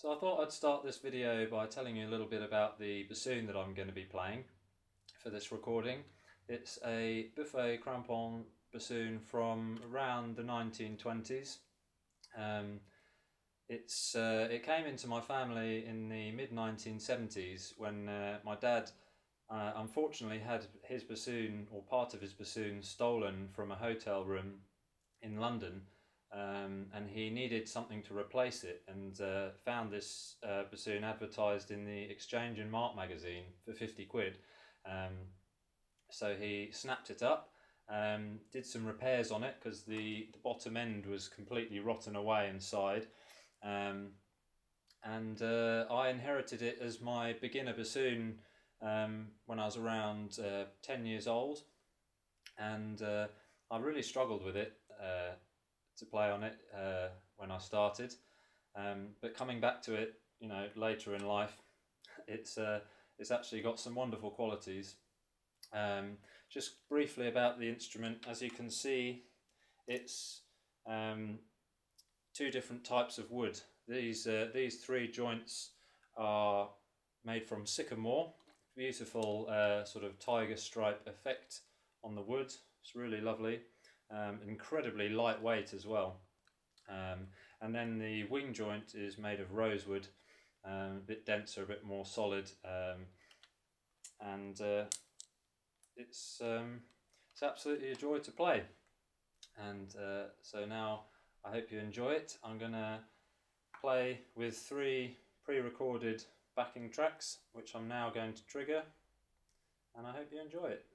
So I thought I'd start this video by telling you a little bit about the bassoon that I'm going to be playing for this recording. It's a Buffet Crampon bassoon from around the 1920s. Um, it's uh, it came into my family in the mid 1970s when uh, my dad uh, unfortunately had his bassoon or part of his bassoon stolen from a hotel room in London um, and he needed something to replace it and uh, found this uh, bassoon advertised in the Exchange and Mart magazine for 50 quid. Um, so he snapped it up, um, did some repairs on it because the, the bottom end was completely rotten away inside. Um, and uh, I inherited it as my beginner bassoon um, when I was around uh, 10 years old. And uh, I really struggled with it uh, to play on it uh, when I started. Um, but coming back to it, you know, later in life, it's uh, it's actually got some wonderful qualities. Um, just briefly about the instrument, as you can see, it's um, two different types of wood. These uh, these three joints are made from sycamore. Beautiful uh, sort of tiger stripe effect on the wood. It's really lovely um, incredibly lightweight as well. Um, and then the wing joint is made of rosewood, um, a bit denser, a bit more solid, um, and uh, it's um, it's absolutely a joy to play. And uh, so now I hope you enjoy it. I'm gonna play with three pre-recorded backing tracks, which I'm now going to trigger, and I hope you enjoy it.